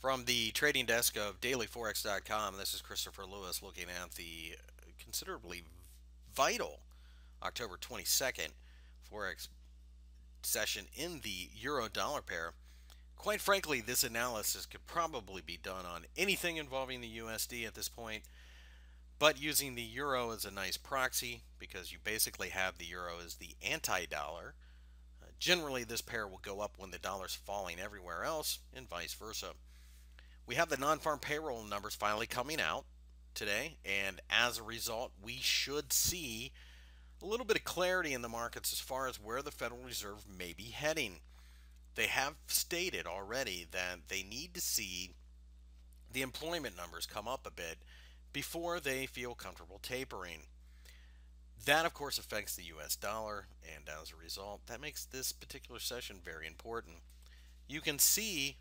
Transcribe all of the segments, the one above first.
From the trading desk of dailyforex.com, this is Christopher Lewis looking at the considerably vital October 22nd Forex session in the euro dollar pair. Quite frankly, this analysis could probably be done on anything involving the USD at this point, but using the euro as a nice proxy because you basically have the euro as the anti dollar. Uh, generally, this pair will go up when the dollar's falling everywhere else, and vice versa. We have the non farm payroll numbers finally coming out today, and as a result, we should see a little bit of clarity in the markets as far as where the Federal Reserve may be heading. They have stated already that they need to see the employment numbers come up a bit before they feel comfortable tapering. That, of course, affects the US dollar, and as a result, that makes this particular session very important. You can see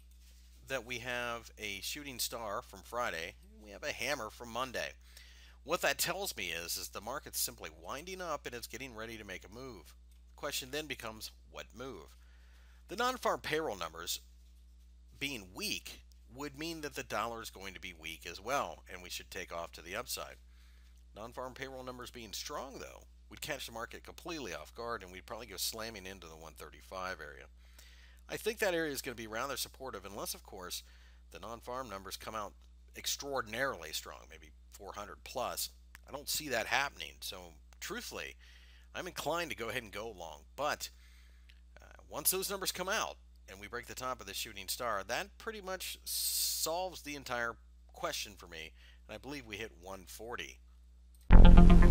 that we have a shooting star from Friday, we have a hammer from Monday. What that tells me is, is the market's simply winding up and it's getting ready to make a move. The question then becomes, what move? The non-farm payroll numbers being weak would mean that the dollar is going to be weak as well, and we should take off to the upside. Non-farm payroll numbers being strong, though, we'd catch the market completely off guard, and we'd probably go slamming into the 135 area. I think that area is going to be rather supportive, unless, of course, the non-farm numbers come out extraordinarily strong, maybe 400 plus. I don't see that happening. So, truthfully, I'm inclined to go ahead and go long. But uh, once those numbers come out and we break the top of the shooting star, that pretty much solves the entire question for me. And I believe we hit 140.